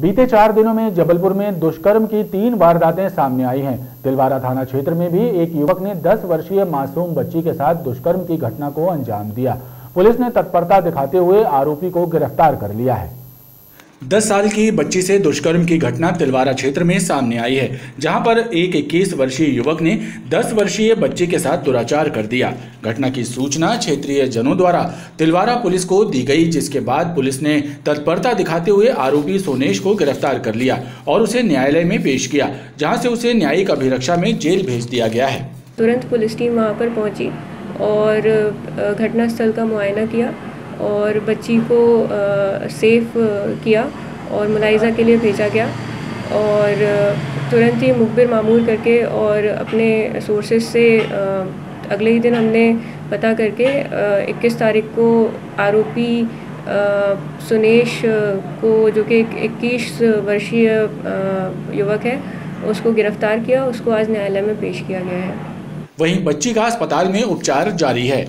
बीते चार दिनों में जबलपुर में दुष्कर्म की तीन वारदातें सामने आई हैं। दिलवारा थाना क्षेत्र में भी एक युवक ने 10 वर्षीय मासूम बच्ची के साथ दुष्कर्म की घटना को अंजाम दिया। पुलिस ने तत्परता दिखाते हुए आरोपी को गिरफ़्तार कर लिया है। दस साल की बच्ची से दुष्कर्म की घटना तिलवारा क्षेत्र में सामने आई है, जहाँ पर एक इक्कीस वर्षीय युवक ने 10 वर्षीय बच्ची के साथ दुराचार कर दिया। घटना की सूचना क्षेत्रीय जनों द्वारा तिलवारा पुलिस को दी गई, जिसके बाद पुलिस ने तत्परता दिखाते हुए आरोपी सोनेश को गिरफ़्तार कर लिया और उसे न्यायालय में पेश किया, जहाँ से उसे न्यायिक अभिरक्षा में जेल भेज दिया गया है। तुरंत पुलिस टीम वहाँ पर पहुँची और घटनास्थल का मुआयना किया। और बच्ची को सेफ़ किया और मुलाइजा के लिए भेजा गया और तुरंत ही मुखबिर मामूल करके और अपने सोर्सेज से अगले ही दिन हमने पता करके 21 तारीख को आरोपी सुनेश को जो कि इक्कीस वर्षीय युवक है, उसको गिरफ़्तार किया, उसको आज न्यायालय में पेश किया गया है। वहीं बच्ची का अस्पताल में उपचार जारी है।